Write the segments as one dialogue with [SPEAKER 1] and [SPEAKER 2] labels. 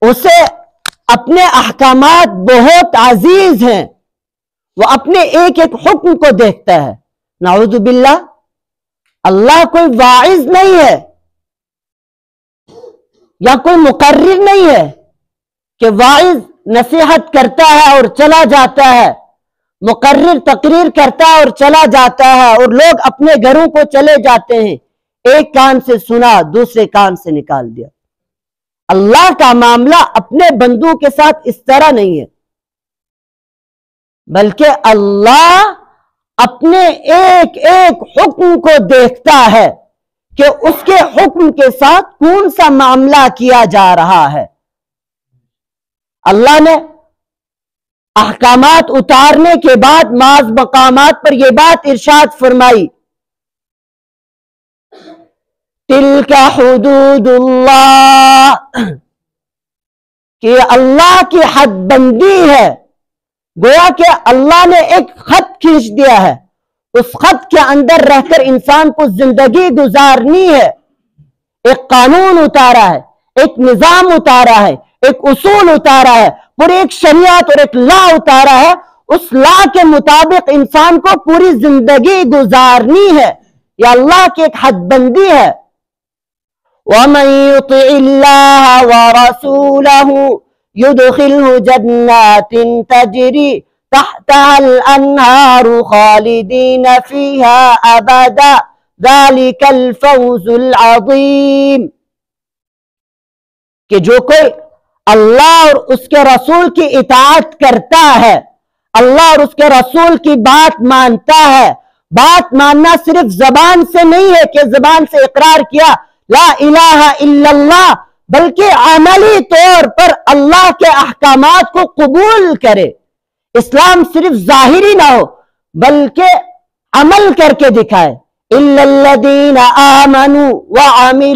[SPEAKER 1] اسے اپنے احکامات بہت عزیز ہیں۔ وہ اپنے ایک ایک حکم کو دیکھتا ہے۔ نعوذ باللہ، اللہ کوئی واعظ نہیں ہے۔ یا کوئی مقرر نہیں ہے کہ واعظ نصیحت کرتا ہے اور چلا جاتا ہے۔ مقرر تقریر کرتا ہے اور چلا جاتا ہے اور لوگ اپنے گھروں کو چلے جاتے ہیں۔ ایک کان سے سنا، دوسرے کان سے نکال دیا۔ اللہ کا معاملہ اپنے بندوں کے ساتھ اس طرح نہیں ہے۔ بلکہ اللہ اپنے ایک ایک حکم کو دیکھتا ہے کہ اس کے حکم کے ساتھ کون سا معاملہ کیا جا رہا ہے۔ اللہ نے احکامات اتارنے کے بعد، معاذ مقامات پر یہ بات ارشاد فرمائی۔ تل کا حدود اللہ کہ اللہ کی حد بندی ہے۔ گویا کہ اللہ نے ایک خط کھینچ دیا ہے۔ اس خط کے اندر رہ کر انسان کو زندگی گزارنی ہے۔ ایک قانون اتارا ہے، ایک نظام اتارا ہے، ایک اصول اتارا ہے پوری ایک شریعت اور ایک لا اتارا ہے۔ اس لا کے مطابق انسان کو پوری زندگی گزارنی ہے۔ یا اللہ کی ایک حد بندی ہے۔ وَمَن يُطِعِ اللَّهَ وَرَسُولَهُ يُدْخِلْهُ جَنَّاتٍ تَجْرِي تحتها الأنهار خالدين فيها أبدا ذلك الفوز العظيم۔ کہ جو کوئی اللہ اور اس کے رسول کی اطاعت کرتا ہے، اللہ اور اس کے رسول کی بات مانتا ہے۔ بات ماننا صرف زبان سے نہیں ہے کہ زبان سے اقرار کیا لا الہ الا اللہ، بلکہ عملی طور پر اللہ کے احکامات کو قبول کرے۔ اسلام صرف ظاہری نہ ہو، بلکہ عمل کر کے دکھائے۔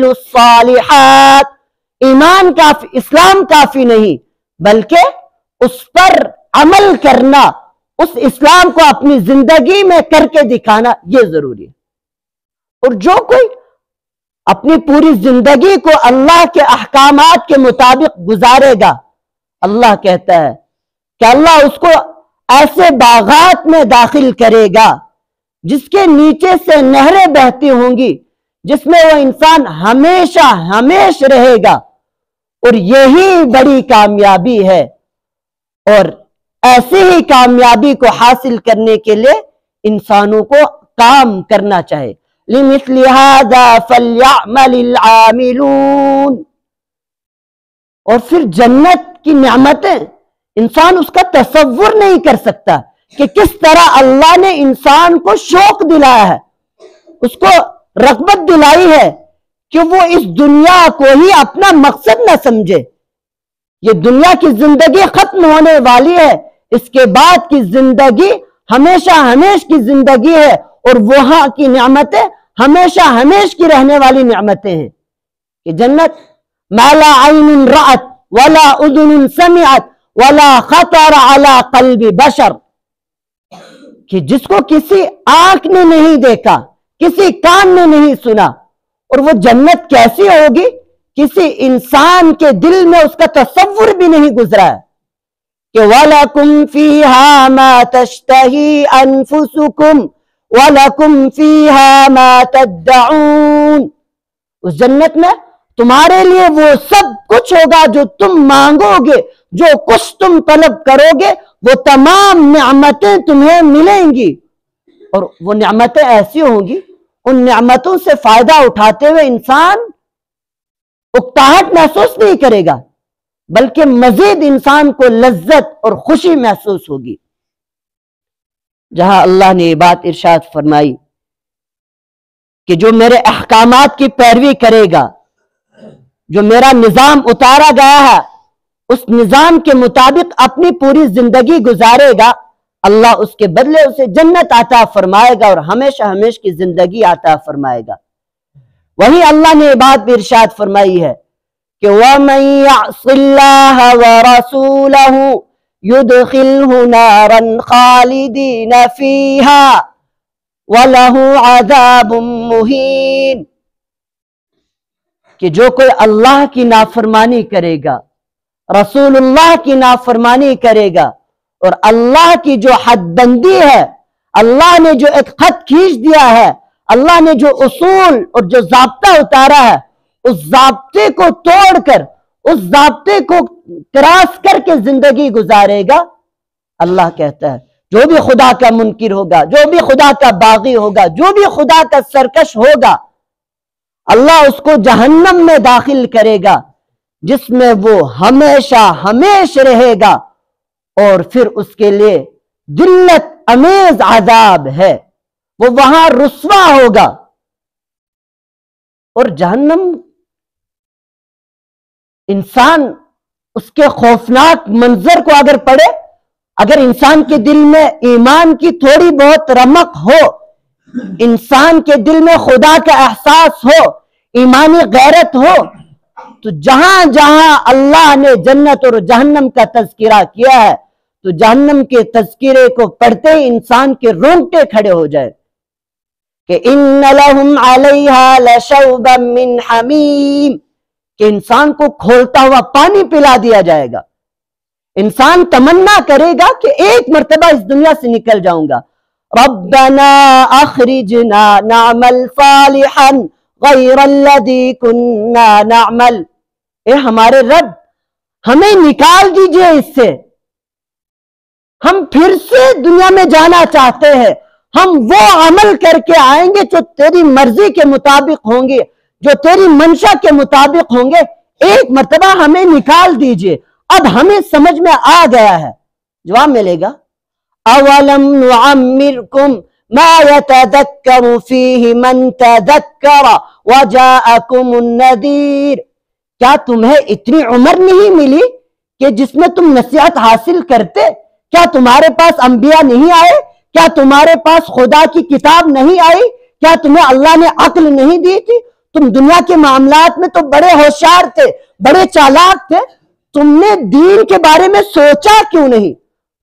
[SPEAKER 1] الصالحات۔ ایمان کافی، اسلام کافی نہیں، بلکہ اس پر عمل کرنا، اس اسلام کو اپنی زندگی میں کر کے دکھانا یہ ضروری ہے۔ اور جو کوئی اپنی پوری زندگی کو اللہ کے احکامات کے مطابق گزارے گا۔ اللہ کہتا ہے کہ اللہ اس کو ایسے باغات میں داخل کرے گا جس کے نیچے سے نہریں بہتی ہوں گی، جس میں وہ انسان ہمیشہ ہمیش رہے گا۔ اور یہی بڑی کامیابی ہے۔ اور ایسی ہی کامیابی کو حاصل کرنے کے لیے انسانوں کو کام کرنا چاہے لِمِثْلِ هَذَا فَلْيَعْمَلِ الْعَامِلُونَ۔ اور پھر جنت کی نعمتیں، انسان اس کا تصور نہیں کر سکتا کہ کس طرح اللہ نے انسان کو شوق دلایا ہے۔ اس کو رغبت دلائی ہے کہ وہ اس دنیا کو ہی اپنا مقصد نہ سمجھے۔ یہ دنیا کی زندگی ختم ہونے والی ہے، اس کے بعد کی زندگی ہمیشہ ہمیش کی زندگی ہے اور وہاں کی نعمتیں ہمیشہ ہمیش کی رہنے والی نعمتیں ہیں۔ کہ جنت مالا عین رأت ولا اذن سمعت ولا خطر على قلب بشر۔ کہ جس کو کسی آنکھ نے نہیں دیکھا، کسی کان نے نہیں سنا، اور وہ جنت کیسی ہوگی؟ کسی انسان کے دل میں اس کا تصور بھی نہیں گزرا ہے۔ کہ وَلَكُمْ فِيهَا مَا تَشْتَهِي أَنفُسُكُمْ وَلَكُمْ فِيهَا مَا تَدَّعُونَ۔ اس جنت میں تمہارے لیے وہ سب کچھ ہوگا جو تم مانگو گے جو کچھ تم طلب کرو گے وہ تمام نعمتیں تمہیں ملیں گی۔ اور وہ نعمتیں ایسی ہوں گی، ان نعمتوں سے فائدہ اٹھاتے ہوئے انسان اکتاہٹ محسوس نہیں کرے گا۔ بلکہ مزید انسان کو لذت اور خوشی محسوس ہوگی۔ جہاں اللہ نے یہ بات ارشاد فرمائی کہ جو میرے احکامات کی پیروی کرے گا، جو میرا نظام اتارا گیا ہے، اس نظام کے مطابق اپنی پوری زندگی گزارے گا، اللہ اس کے بدلے اسے جنت عطا فرمائے گا اور ہمیشہ ہمیش کی زندگی عطا فرمائے گا۔ وہی اللہ نے یہ بات بھی ارشاد فرمائی ہے۔ کہ وَمَن يَعْصِ اللَّهَ وَرَسُولَهُ يُدْخِلْهُ نَارًا خَالِدِينَ فِيهَا وَلَهُ عَذَابٌ مُهِينٌ۔ کہ جو کوئی اللہ کی نافرمانی کرے گا، رسول اللہ کی نافرمانی کرے گا، اور اللہ کی جو حد بندی ہے، اللہ نے جو ایک خط کھینچ دیا ہے، اللہ نے جو اصول اور جو ضابطہ اتارا ہے اس ضابطے کو توڑ کر، اس ضابطے کو کراس کر کے زندگی گزارے گا۔ اللہ کہتا ہے، جو بھی خدا کا منکر ہوگا، جو بھی خدا کا باغی ہوگا، جو بھی خدا کا سرکش ہوگا، اللہ اس کو جہنم میں داخل کرے گا، جس میں وہ ہمیشہ ہمیش رہے گا۔ اور پھر اس کے لیے دلت امیز عذاب ہے۔ وہ وہاں رسوا ہوگا۔ اور جہنم انسان اس کے خوفناک منظر کو اگر پڑے اگر انسان کے دل میں ایمان کی تھوڑی بہت رمق ہو، انسان کے دل میں خدا کا احساس ہو، ایمانی غیرت ہو، تو جہاں جہاں اللہ نے جنت اور جہنم کا تذکرہ کیا ہے، تو جہنم کے تذکرے کو پڑھتے ہی انسان کے رونگٹے کھڑے ہو جائے۔ کہ ان لہم علیہا لشوبا من حمیم۔ کہ انسان کو کھولتا ہوا پانی پلا دیا جائے گا۔ انسان تمنا کرے گا کہ ایک مرتبہ اس دنیا سے نکل جاؤں گا۔ ربنا اخرجنا نعمل صالحا غیر الذي كنا نعمل۔ اے ہمارے رب، ہمیں نکال دیجیے اس سے۔ ہم پھر سے دنیا میں جانا چاہتے ہیں۔ ہم وہ عمل کر کے آئیں گے جو تیری مرضی کے مطابق ہوں گے۔ جو تیری منشا کے مطابق ہوں گے، ایک مرتبہ ہمیں نکال دیجیے۔ اب ہمیں سمجھ میں آ گیا ہے۔ جواب ملے گا؟ اولم نعمرکم ما يتذكر فيه من تذكر وجاءكم النذير کیا تمہیں اتنی عمر نہیں ملی کہ جس میں تم نصیحت حاصل کرتے؟ کیا تمہارے پاس انبیاء نہیں آئے؟ کیا تمہارے پاس خدا کی کتاب نہیں آئی؟ کیا تمہیں اللہ نے عقل نہیں دی تھی؟ تم دنیا کے معاملات میں تو بڑے ہوشیار تھے، بڑے چالاک تھے، تم نے دین کے بارے میں سوچا کیوں نہیں؟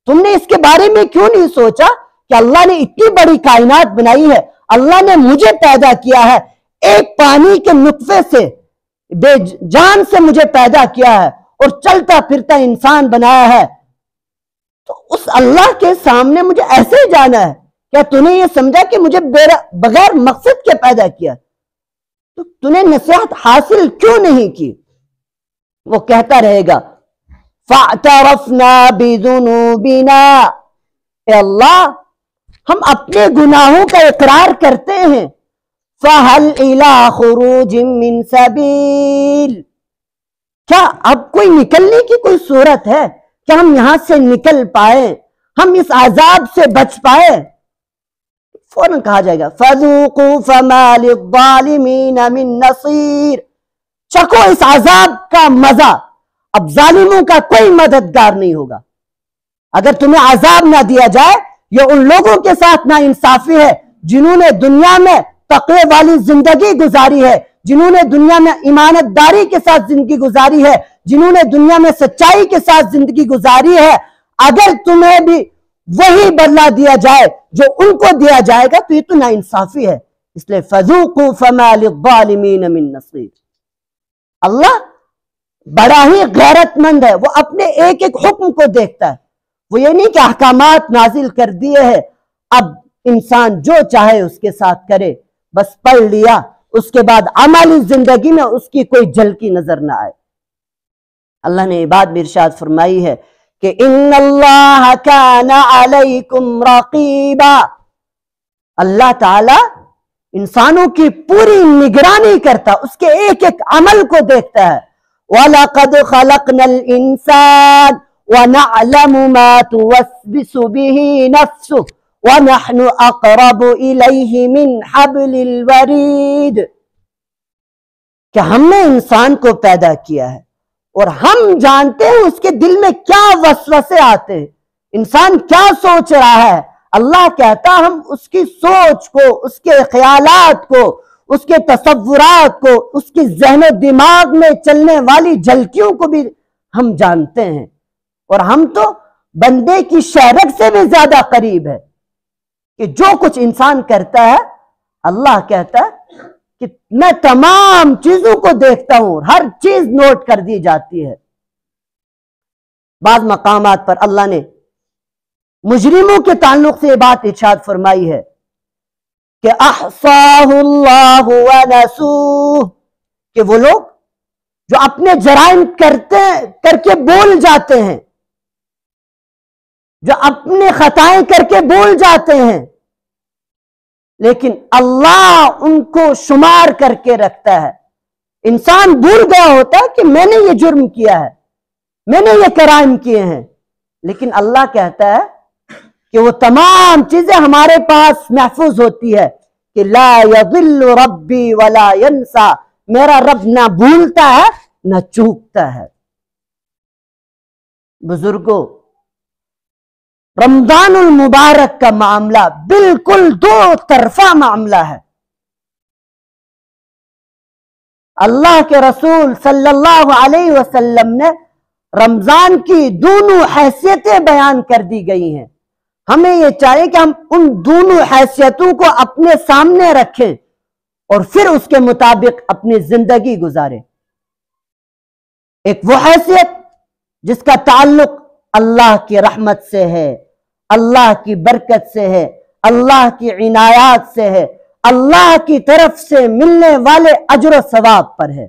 [SPEAKER 1] تم نے اس کے بارے میں کیوں نہیں سوچا کہ اللہ نے اتنی بڑی کائنات بنائی ہے؟ اللہ نے مجھے پیدا کیا ہے ایک پانی کے نطفے سے، بے جان سے مجھے پیدا کیا ہے اور چلتا پھرتا انسان بنایا ہے۔ تو اس اللہ کے سامنے مجھے ایسے ہی جانا ہے۔ کیا تو نے یہ سمجھا کہ مجھے بغیر مقصد کے پیدا کیا؟ تو تو نے نصیحت حاصل کیوں نہیں کی؟ وہ کہتا رہے گا بِذُنُوبِنَا۔ اے اللہ، ہم اپنے گناہوں کا اقرار کرتے ہیں۔ فَهَلْ إِلَىٰ خُرُوجٍ مِّن سَبِيلٍ۔ کیا اب کوئی نکلنے کی کوئی صورت ہے؟ کہ ہم یہاں سے نکل پائے؟ ہم اس عذاب سے بچ پائے؟ فوراً کہا جائے گا، فَذُوقُوا فَمَا لِلظَّالِمِينَ مِن نَصِيرٍ۔ چکو اس عذاب کا مزہ، اب ظالموں کا کوئی مددگار نہیں ہوگا۔ اگر تمہیں عذاب نہ دیا جائے، یہ ان لوگوں کے ساتھ نا انصافی ہے جنہوں نے دنیا میں تقوی والی زندگی گزاری ہے، جنہوں نے دنیا میں ایمانت داری کے ساتھ زندگی گزاری ہے، جنہوں نے دنیا میں سچائی کے ساتھ زندگی گزاری ہے۔ اگر تمہیں بھی وہی بدلہ دیا جائے جو ان کو دیا جائے گا، تو یہ تو نا انصافی ہے۔ اس لیے فَذُوقُوا فَمَا لِلظَّالِمِينَ مِن نَصِيرٍ اللہ بڑا ہی غیرت مند ہے، وہ اپنے ایک ایک حکم کو دیکھتا ہے۔ وہ یہ نہیں کہ احکامات نازل کر دیے ہیں، اب انسان جو چاہے اس کے ساتھ کرے۔ بس پڑھ لیا، اس کے بعد عملی زندگی میں اس کی کوئی جھلکی نظر نہ آئے۔ اللہ نے یہ بات فرمائی ہے کہ ان اللہ کان علیکم رقیبا اللہ تعالی انسانوں کی پوری نگرانی کرتا، اس کے ایک ایک عمل کو دیکھتا ہے۔ وَلَقَدْ خَلَقْنَا الْإِنسَانِ وَنَعْلَمُ مَا تُوَسْبِسُ بِهِ نَفْسُهُ وَنَحْنُ أَقْرَبُ إِلَيْهِ مِنْ حَبْلِ الْوَرِيدِ۔ کہ ہم نے انسان کو پیدا کیا ہے۔ اور ہم جانتے ہیں اس کے دل میں کیا وسوسے آتے ہیں۔ انسان کیا سوچ رہا ہے؟ اللہ کہتا ہم اس کی سوچ کو، اس کے خیالات کو، اس کے تصورات کو، اس کی ذہن و دماغ میں چلنے والی جھلکیوں کو بھی ہم جانتے ہیں۔ اور ہم تو بندے کی شہرت سے بھی زیادہ قریب ہے کہ جو کچھ انسان کرتا ہے، اللہ کہتا ہے کہ میں تمام چیزوں کو دیکھتا ہوں ہر چیز نوٹ کر دی جاتی ہے۔ بعض مقامات پر اللہ نے مجرموں کے تعلق سے یہ بات ارشاد فرمائی ہے کہ احصاہ اللہ ونسوہ، کہ وہ لوگ جو اپنے جرائم کرتے کر کے بول جاتے ہیں، جو اپنے خطائیں کر کے بول جاتے ہیں لیکن اللہ ان کو شمار کر کے رکھتا ہے۔ انسان بھول گیا ہوتا ہے کہ میں نے یہ جرم کیا ہے، میں نے یہ کرائم کیے ہیں۔ لیکن اللہ کہتا ہے کہ وہ تمام چیزیں ہمارے پاس محفوظ ہوتی ہے کہ لا یضل ربی ولا ینسا۔ میرا رب نہ بھولتا ہے، نہ چوکتا ہے۔ بزرگوں رمضان المبارک کا معاملہ بالکل دو طرفہ معاملہ ہے۔ اللہ کے رسول صلی اللہ علیہ وسلم نے رمضان کی دونوں حیثیتیں بیان کر دی گئی ہیں۔ ہمیں یہ چاہیے کہ ہم ان دونوں حیثیتوں کو اپنے سامنے رکھیں اور پھر اس کے مطابق اپنی زندگی گزاریں۔ ایک وہ حیثیت جس کا تعلق اللہ کی رحمت سے ہے، اللہ کی برکت سے ہے، اللہ کی عنایات سے ہے، اللہ کی طرف سے ملنے والے اجر و ثواب پر ہے۔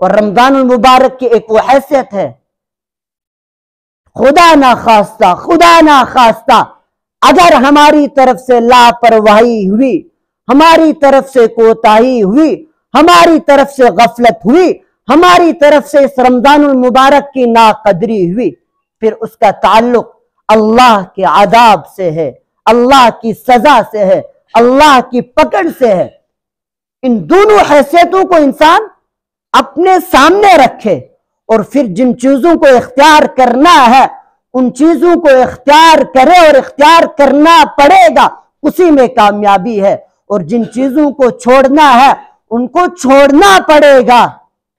[SPEAKER 1] اور رمضان المبارک کی ایک وہ حیثیت ہے، خدا نہ خواستہ، خدا نہ خواستہ اگر ہماری طرف سے لاپرواہی ہوئی، ہماری طرف سے کوتاہی ہوئی، ہماری طرف سے غفلت ہوئی ہماری طرف سے اس رمضان المبارک کی ناقدری ہوئی۔ پھر اس کا تعلق اللہ کے عذاب سے ہے، اللہ کی سزا سے ہے، اللہ کی پکڑ سے ہے۔ ان دونوں حیثیتوں کو انسان اپنے سامنے رکھے اور پھر جن چیزوں کو اختیار کرنا ہے، ان چیزوں کو اختیار کرے اور اختیار کرنا پڑے گا، اسی میں کامیابی ہے۔ اور جن چیزوں کو چھوڑنا ہے، ان کو چھوڑنا پڑے گا۔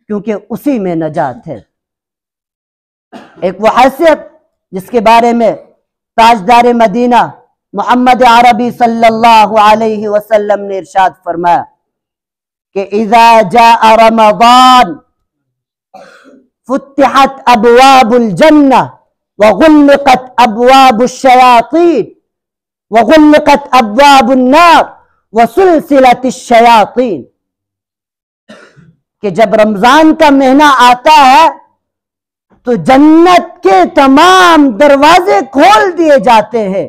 [SPEAKER 1] کیونکہ اسی میں نجات ہے۔ ایک وہ حیثیت جس کے بارے میں تاجدار مدینہ محمد عربی صلی اللہ علیہ وسلم نے ارشاد فرمایا کہ اذا جاء رمضان فتحت ابواب الجنہ وغلقت ابواب الشیاطین وغلقت ابواب النار وسلسلت الشیاطین۔ کہ جب رمضان کا مہینہ آتا ہے تو جنت کے تمام دروازے کھول دیے جاتے ہیں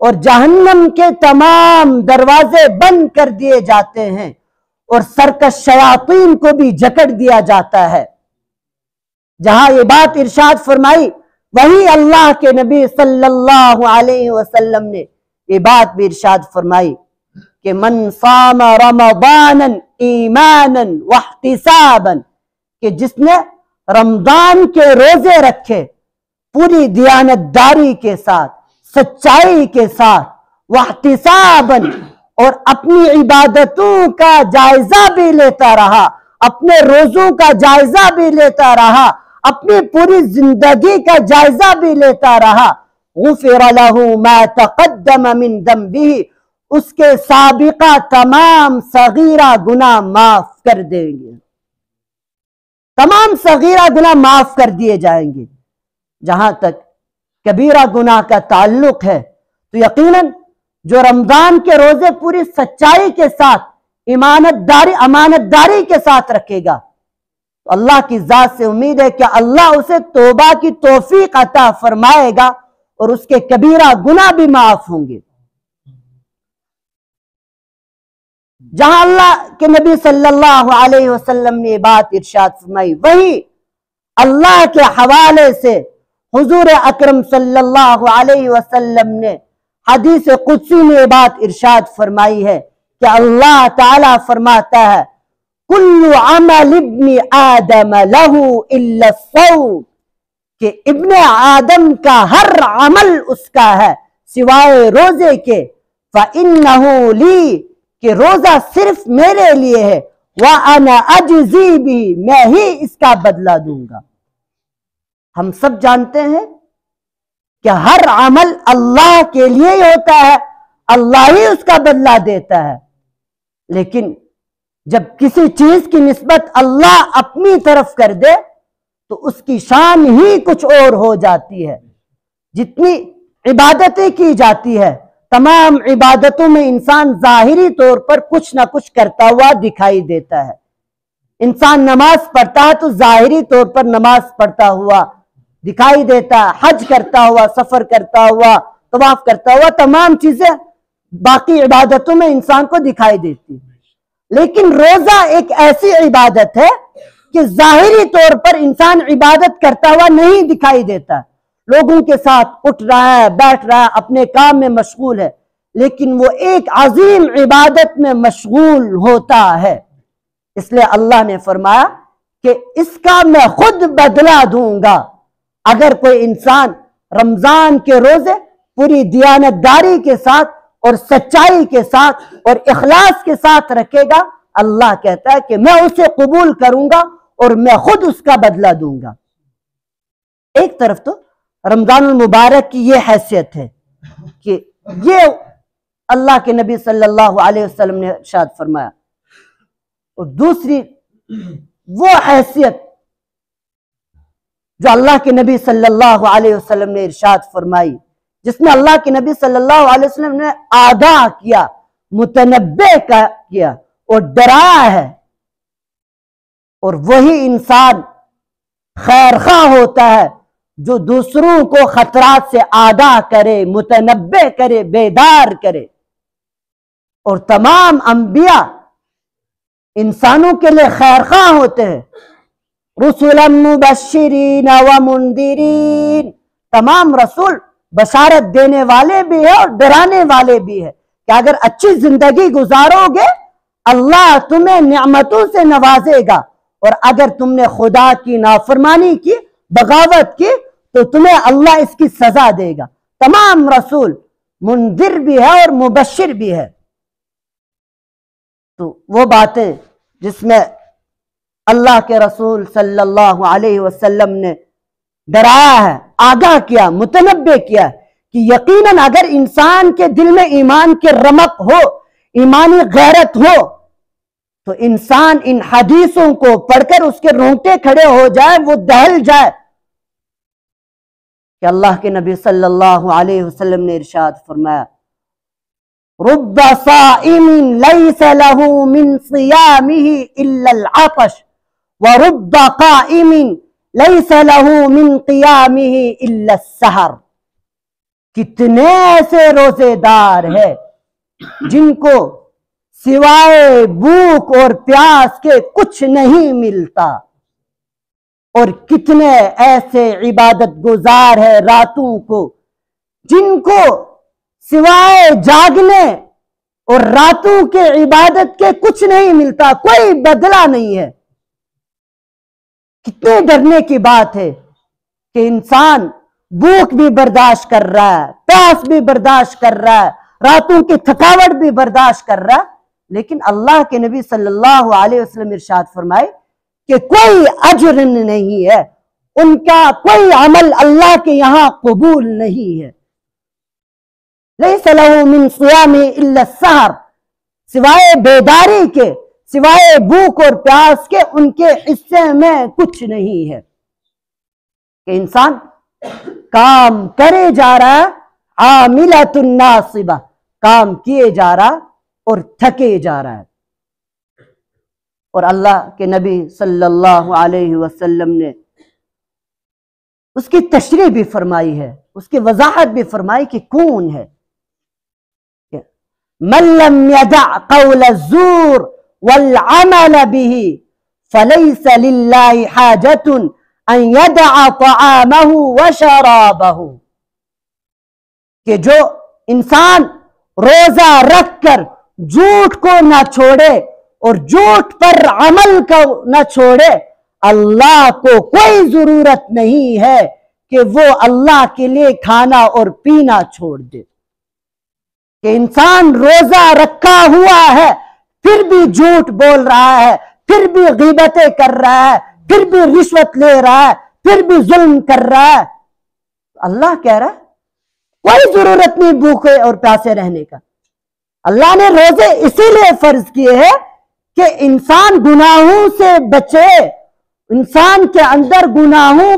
[SPEAKER 1] اور جہنم کے تمام دروازے بند کر دیے جاتے ہیں اور سرکش شیاطین کو بھی جکڑ دیا جاتا ہے۔ جہاں یہ بات ارشاد فرمائی، وہی اللہ کے نبی صلی اللہ علیہ وسلم نے یہ بات بھی ارشاد فرمائی۔ کہ من صام رمضانا ایمانا واحتسابا کہ جس نے رمضان کے روزے رکھے، پوری دیانت داری کے ساتھ، سچائی کے ساتھ واحتسابا اور اپنی عبادتوں کا جائزہ بھی لیتا رہا، اپنے روزوں کا جائزہ بھی لیتا رہا، اپنی پوری زندگی کا جائزہ بھی لیتا رہا، غفر له ما تقدم من ذنبه اس کے سابقہ تمام صغیرہ گناہ معاف کر دیں گے۔ تمام صغیرہ گناہ معاف کر دیے جائیں گے۔ جہاں تک کبیرہ گناہ کا تعلق ہے، تو یقیناً جو رمضان کے روزے پوری سچائی کے ساتھ، امانت داری امانت داری کے ساتھ رکھے گا۔ تو اللہ کی ذات سے امید ہے کہ اللہ اسے توبہ کی توفیق عطا فرمائے گا اور اس کے کبیرہ گناہ بھی معاف ہوں گے۔ جہاں اللہ کے نبی صلی اللہ علیہ وسلم نے بات ارشاد فرمائی، وہی اللہ کے حوالے سے حضور اکرم صلی اللہ علیہ وسلم نے حدیث قدسی میں بات ارشاد فرمائی ہے کہ اللہ تعالی فرماتا ہے، کل عمل ابن آدم لہو الا الصوم، کہ ابن آدم کا ہر عمل اس کا ہے، سوائے روزے کے، فَإِنَّهُ لِي کہ روزہ صرف میرے لیے ہے، وَأَنَا أَجْزِي بِهِ، میں ہی اس کا بدلہ دوں گا۔ ہم سب جانتے ہیں کہ ہر عمل اللہ کے لیے ہی ہوتا ہے، اللہ ہی اس کا بدلہ دیتا ہے۔ لیکن جب کسی چیز کی نسبت اللہ اپنی طرف کر دے، تو اس کی شان ہی کچھ اور ہو جاتی ہے۔ جتنی عبادتیں کی جاتی ہے تمام عبادتوں میں انسان ظاہری طور پر کچھ نہ کچھ کرتا ہوا دکھائی دیتا ہے۔ انسان نماز پڑھتا ہے تو ظاہری طور پر نماز پڑھتا ہوا دکھائی دیتا ہے، حج کرتا ہوا، سفر کرتا ہوا، طواف کرتا ہوا، تمام چیزیں باقی عبادتوں میں انسان کو دکھائی دیتی لیکن روزہ ایک ایسی عبادت ہے کہ ظاہری طور پر انسان عبادت کرتا ہوا نہیں دکھائی دیتا۔ لوگوں کے ساتھ اٹھ رہا ہے، بیٹھ رہا ہے، اپنے کام میں مشغول ہے۔ لیکن وہ ایک عظیم عبادت میں مشغول ہوتا ہے۔ اس لیے اللہ نے فرمایا کہ اس کا میں خود بدلہ دوں گا۔ اگر کوئی انسان رمضان کے روزے پوری دیانتداری کے ساتھ اور سچائی کے ساتھ اور اخلاص کے ساتھ رکھے گا، اللہ کہتا ہے کہ میں اسے قبول کروں گا اور میں خود اس کا بدلہ دوں گا۔ ایک طرف تو رمضان المبارک کی یہ حیثیت ہے کہ یہ اللہ کے نبی صلی اللہ علیہ وسلم نے ارشاد فرمایا۔ اور دوسری وہ حیثیت جو اللہ کے نبی صلی اللہ علیہ وسلم نے ارشاد فرمائی، جس میں اللہ کے نبی صلی اللہ علیہ وسلم نے آگاہ کیا، متنبع کیا اور ڈرایا ہے۔ اور وہی انسان خیر خواہ ہوتا ہے۔ جو دوسروں کو خطرات سے آگاہ کرے، متنبع کرے، بیدار کرے۔ اور تمام انبیاء انسانوں کے لیے خیر خواہ ہوتے ہیں۔ رسول مبشرین و مندرین تمام رسول بشارت دینے والے بھی ہے اور ڈرانے والے بھی ہے کہ اگر اچھی زندگی گزارو گے، اللہ تمہیں نعمتوں سے نوازے گا۔ اور اگر تم نے خدا کی نافرمانی کی، بغاوت کی تو تمہیں اللہ اس کی سزا دے گا۔ تمام رسول منذر بھی ہے اور مبشر بھی ہے۔ تو وہ باتیں جس میں اللہ کے رسول صلی اللہ علیہ وسلم نے ڈرایا ہے، آگاہ کیا، متنبع کیا کہ یقیناً اگر انسان کے دل میں ایمان کے رمق ہو، ایمانی غیرت ہو، تو انسان ان حدیثوں کو پڑھ کر اس کے رونٹے کھڑے ہو جائے، وہ دہل جائے۔ کہ اللہ کے نبی صلی اللہ علیہ وسلم نے ارشاد فرمایا، رب صائم ليس له من صيامه الا العطش ورب قائم ليس له من قيامه الا السحر کتنے ایسے روزے دار ہے جن کو سوائے بھوک اور پیاس کے کچھ نہیں ملتا۔ اور کتنے ایسے عبادت گزار ہے راتوں کو جن کو سوائے جاگنے اور راتوں کے عبادت کے کچھ نہیں ملتا، کوئی بدلہ نہیں ہے۔ کتنے ڈرنے کی بات ہے کہ انسان بھوک بھی برداشت کر رہا ہے، پیاس بھی برداشت کر رہا ہے، راتوں کی تھکاوٹ بھی برداشت کر رہا ہے۔ لیکن اللہ کے نبی صلی اللہ علیہ وسلم ارشاد فرمائے کہ کوئی اجر نہیں ہے۔ ان کا کوئی عمل اللہ کے یہاں قبول نہیں ہے۔ من صیام الا السحر۔ سوائے بیداری کے، سوائے بھوک اور پیاس کے ان کے حصے میں کچھ نہیں ہے۔ کہ انسان کام کرے جا رہا عاملت الناصبہ۔ کام کیے جا رہا اور تھکے جا رہا ہے۔ اور اللہ کے نبی صلی اللہ علیہ وسلم نے اس کی تشریح بھی فرمائی ہے، اس کی وضاحت بھی فرمائی کہ کون ہے۔ من لم يدع قول الزور والعمل به فليس لله حاجة ان يدع طعامه وشرابه کہ جو انسان روزہ رکھ کر جھوٹ کو نہ چھوڑے اور جھوٹ پر عمل کو نہ چھوڑے، اللہ کو کوئی ضرورت نہیں ہے کہ وہ اللہ کے لیے کھانا اور پینا چھوڑ دے۔ کہ انسان روزہ رکھا ہوا ہے، پھر بھی جھوٹ بول رہا ہے، پھر بھی غیبتیں کر رہا ہے، پھر بھی رشوت لے رہا ہے، پھر بھی ظلم کر رہا ہے۔ اللہ کہہ رہا ہے، کوئی ضرورت نہیں بھوکے اور پیاسے رہنے کا۔ اللہ نے روزے اسی لیے فرض کیے ہیں کہ انسان گناہوں سے بچے، انسان کے اندر گناہوں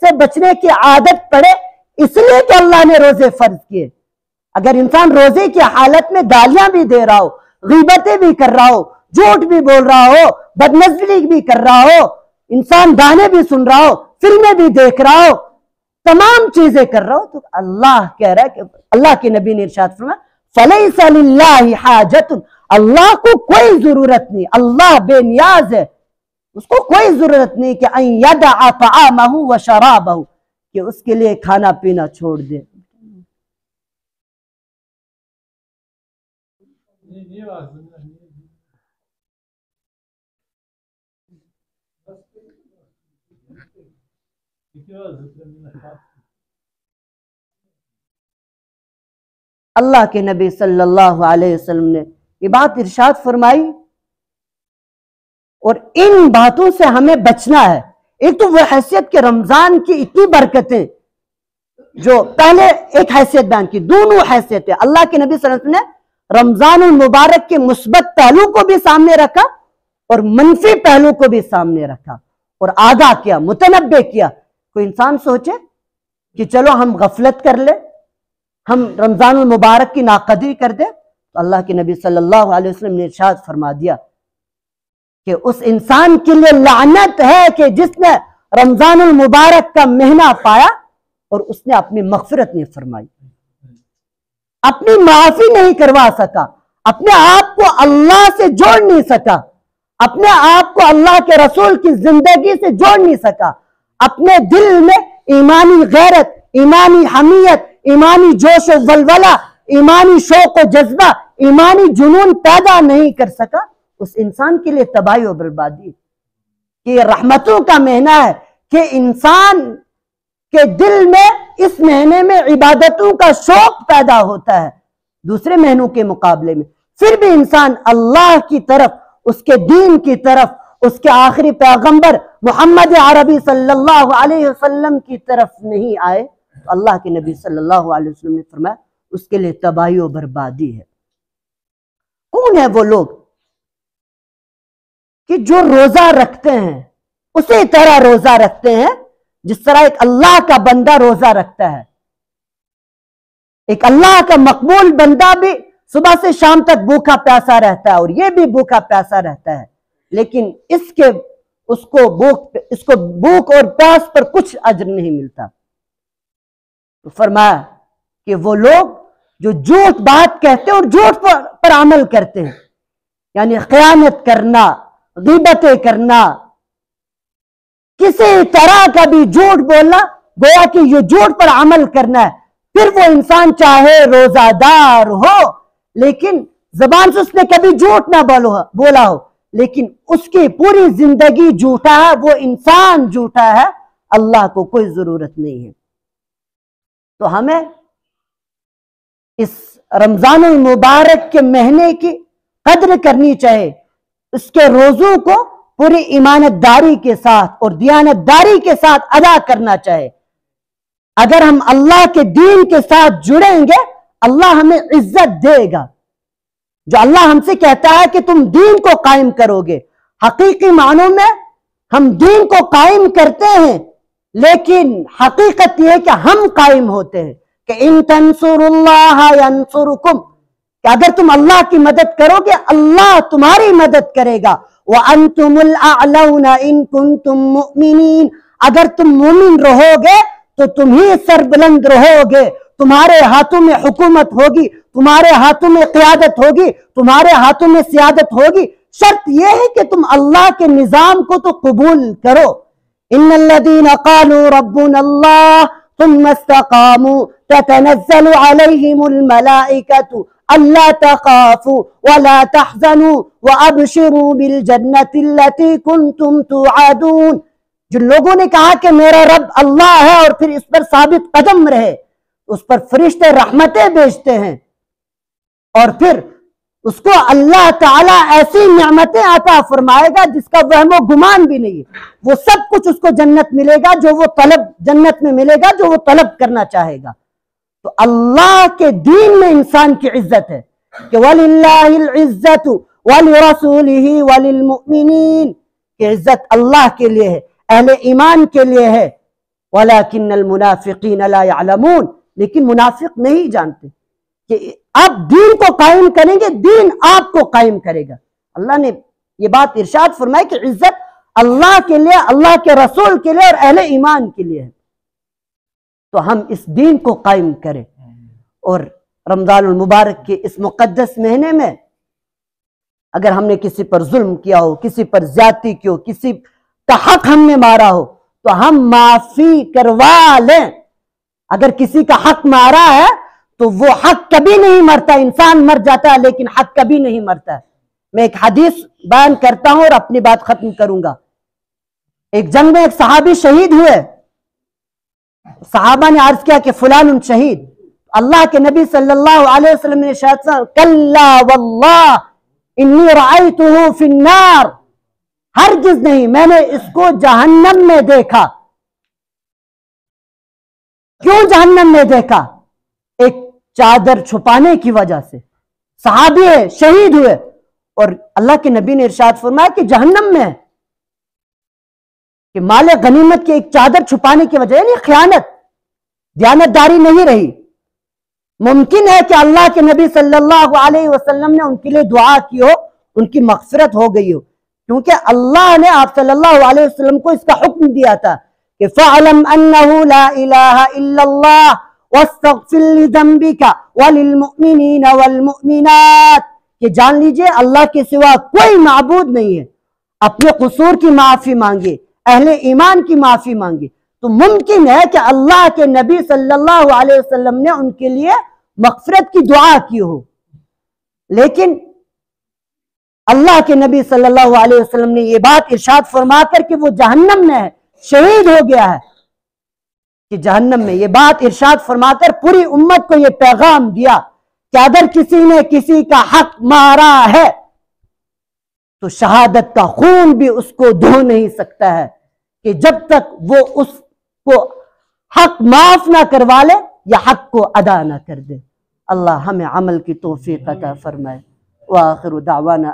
[SPEAKER 1] سے بچنے کی عادت پڑے، اس لیے کہ اللہ نے روزے فرض کیے۔ اگر انسان روزے کی حالت میں گالیاں بھی دے رہا ہو، غیبتیں بھی کر رہا ہو، جھوٹ بھی بول رہا ہو، بدنظری بھی کر رہا ہو، انسان گانے بھی سن رہا ہو، فلمیں بھی دیکھ رہا ہو، تمام چیزیں کر رہا ہو، تو اللہ کہہ رہا ہے کہ اللہ کے نبی نے ارشاد فرمایا فلیس للہ حاجت اللہ کو کوئی ضرورت نہیں۔ اللہ بے نیاز ہے۔ اس کو کوئی ضرورت نہیں کہ ان یدع طعامہ و شرابہ، کہ اس کے لیے کھانا پینا چھوڑ دے۔ اللہ کے نبی صلی اللہ علیہ وسلم نے یہ بات ارشاد فرمائی اور ان باتوں سے ہمیں بچنا ہے۔ ایک تو وہ حیثیت کے رمضان کی اتنی برکتیں جو پہلے ایک حیثیت بیان کی، دونوں حیثیتیں۔ اللہ کے نبی صلی اللہ علیہ وسلم نے رمضان المبارک کے مثبت پہلو کو بھی سامنے رکھا اور منفی پہلو کو بھی سامنے رکھا۔ اور آگاہ کیا، متنبع کیا۔ کوئی انسان سوچے کہ چلو ہم غفلت کر لیں، ہم رمضان المبارک کی ناقدری کر دیں۔ تو اللہ کے نبی صلی اللہ علیہ وسلم نے ارشاد فرما دیا کہ اس انسان کے لیے لعنت ہے کہ جس نے رمضان المبارک کا مہینہ پایا اور اس نے اپنی مغفرت نہیں فرمائی۔ اپنی معافی نہیں کروا سکا، اپنے آپ کو اللہ سے جوڑ نہیں سکا، اپنے آپ کو اللہ کے رسول کی زندگی سے جوڑ نہیں سکا۔ اپنے دل میں ایمانی غیرت، ایمانی حمیت، ایمانی جوش و ولولہ ایمانی شوق و جذبہ ایمانی جنون پیدا نہیں کر سکا، اس انسان کے لیے تباہی و بربادی۔ کہ یہ رحمتوں کا مہینہ ہے، کہ انسان کے دل میں اس مہینے میں عبادتوں کا شوق پیدا ہوتا ہے دوسرے مہینوں کے مقابلے میں۔ پھر بھی انسان اللہ کی طرف، اس کے دین کی طرف، اس کے آخری پیغمبر محمد عربی صلی اللہ علیہ وسلم کی طرف نہیں آئے۔ تو اللہ کے نبی صلی اللہ علیہ وسلم نے فرمایا، اس کے لیے تباہی و بربادی ہے۔ کون ہے وہ لوگ کہ جو روزہ رکھتے ہیں، اسی طرح روزہ رکھتے ہیں، جس طرح ایک اللہ کا بندہ روزہ رکھتا ہے۔ ایک اللہ کا مقبول بندہ بھی صبح سے شام تک بھوکا پیاسا رہتا ہے اور یہ بھی بھوکا پیاسا رہتا ہے۔ لیکن اس کے، اس کو بھوک، اس کو بھوک اور پیاس پر کچھ اجر نہیں ملتا۔ تو فرمایا کہ وہ لوگ جو جھوٹ بات کہتے ہیں اور جھوٹ پر عمل کرتے ہیں۔ یعنی خیانت کرنا، غیبتیں کرنا۔ کسی طرح کا بھی جھوٹ بولنا، گویا کہ یہ جھوٹ پر عمل کرنا ہے۔ پھر وہ انسان چاہے روزہ دار ہو، لیکن زبان سے اس نے کبھی جھوٹ نہ بولا ہو۔ لیکن اس کی پوری زندگی جھوٹا ہے، وہ انسان جھوٹا ہے۔ اللہ کو کوئی ضرورت نہیں ہے۔ تو ہمیں اس رمضان المبارک کے مہینے کی قدر کرنی چاہے اس کے روزوں کو پوری ایمانت داری کے ساتھ اور دیانت داری کے ساتھ ادا کرنا چاہے اگر ہم اللہ کے دین کے ساتھ جڑیں گے، اللہ ہمیں عزت دے گا۔ جو اللہ ہم سے کہتا ہے کہ تم دین کو قائم کرو گے۔ حقیقی معنوں میں ہم دین کو قائم کرتے ہیں، لیکن حقیقت یہ ہے کہ ہم قائم ہوتے ہیں۔ کہ ان تنصر اللہ ینصرکم، کہ اگر تم اللہ کی مدد کرو گے، اللہ تمہاری مدد کرے گا۔ وَأَنْتُمُ الْأَعْلَوْنَ إِن كُنْتُم مُؤْمِنِينَ۔ اگر تم مومن رہو گے، تو تم ہی سربلند رہو گے۔ تمہارے ہاتھوں میں حکومت ہوگی، تمہارے ہاتھوں میں قیادت ہوگی، تمہارے ہاتھوں میں سیادت ہوگی۔ شرط یہ ہے کہ تم اللہ کے نظام کو تو قبول کرو۔ ان الذين قالوا ربنا الله ثم استقاموا. تتنزل عليهم الملائكة ألا تخافوا ولا تحزنوا وأبشروا بالجنة التي كنتم توعدون. جن لوگوں نے کہا کہ میرا رب اللہ ہے اور پھر اس پر ثابت قدم رہے، اس پر فرشتے رحمتیں بیچتے ہیں اور پھر اس کو اللہ تعالیٰ ایسی نعمتیں عطا فرمائے گا جس کا وہم و گمان بھی نہیں ہے۔ وہ سب کچھ اس کو جنت ملے گا جو وہ طلب، جنت میں ملے گا جو وہ طلب کرنا چاہے گا۔ تو اللہ کے دین میں انسان کی عزت ہے کہ وَلِلَّهِ الْعِزَّةُ وَلِرَسُولِهِ وَلِلْمُؤْمِنِينَ۔ کہ عزت اللہ کے لیے ہے، اہل ایمان کے لیے ہے۔ وَلَكِنَّ الْمُنَافِقِينَ لَا يَعْلَمُونَ۔ لیکن منافق نہیں جانتے۔ کہ آپ دین کو قائم کریں گے، دین آپ کو قائم کرے گا۔ اللہ نے یہ بات ارشاد فرمائی کہ عزت اللہ کے لیے، اللہ کے رسول کے لیے اور اہل ایمان کے لیے ہے۔ تو ہم اس دین کو قائم کریں۔ اور رمضان المبارک کے اس مقدس مہینے میں اگر ہم نے کسی پر ظلم کیا ہو، کسی پر زیادتی کی ہو، کسی کا حق ہم نے مارا ہو، تو ہم معافی کروا لیں۔ اگر کسی کا حق مارا ہے تو وہ حق کبھی نہیں مرتا، انسان مر جاتا ہے لیکن حق کبھی نہیں مرتا ہے۔ میں ایک حدیث بیان کرتا ہوں اور اپنی بات ختم کروں گا۔ ایک جنگ میں ایک صحابی شہید ہوئے۔ صحابہ نے عرض کیا کہ فلان شہید۔ اللہ کے نبی صلی اللہ علیہ وسلم نے شاید کلا واللہ، انی رأیتہو فی النار۔ ہرگز نہیں، میں نے اس کو جہنم میں دیکھا۔ کیوں جہنم میں دیکھا؟ چادر چھپانے کی وجہ سے صحابی ہے شہید ہوئے اور اللہ کے نبی نے ارشاد فرمایا کہ جہنم میں ہے، کہ مال غنیمت کی ایک چادر چھپانے کی وجہ یعنی خیانت دیانت داری نہیں رہی۔ ممکن ہے کہ اللہ کے نبی صلی اللہ علیہ وسلم نے ان کے لیے دعا کی ہو، ان کی مغفرت ہو گئی ہو۔ کیونکہ اللہ نے آپ صلی اللہ علیہ وسلم کو اس کا حکم دیا تھا کہ فَعْلَمْ أَنَّهُ لَا إِلَهَ إِلَّا اللَّهِ وَاسْتَغْفِرْ لِذَنْبِكَ وَلِلْمُؤْمِنِينَ وَالْمُؤْمِنَاتِ کہ جان لیجیے، اللہ کے سوا کوئی معبود نہیں ہے۔ اپنے قصور کی معافی مانگے، اہل ایمان کی معافی مانگے۔ تو ممکن ہے کہ اللہ کے نبی صلی اللہ علیہ وسلم نے ان کے لیے مغفرت کی دعا کی ہو۔ لیکن اللہ کے نبی صلی اللہ علیہ وسلم نے یہ بات ارشاد فرما کر کہ وہ جہنم میں ہے، شہید ہو گیا ہے۔ کہ جہنم میں یہ بات ارشاد فرما کر پوری امت کو یہ پیغام دیا کہ اگر کسی نے کسی کا حق مارا ہے تو شہادت کا خون بھی اس کو دھو نہیں سکتا ہے کہ جب تک وہ اس کو حق معاف نہ کروا لے یا حق کو ادا نہ کر دے۔ اللہ ہمیں عمل کی توفیق عطا فرمائے۔ وآخر دعوانا